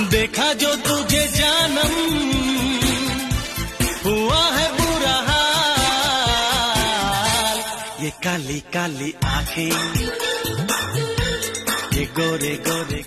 देखा जो तुझे जानम, हुआ है बुरा हाल। ये काली काली आँखें, ये गोरे गोरे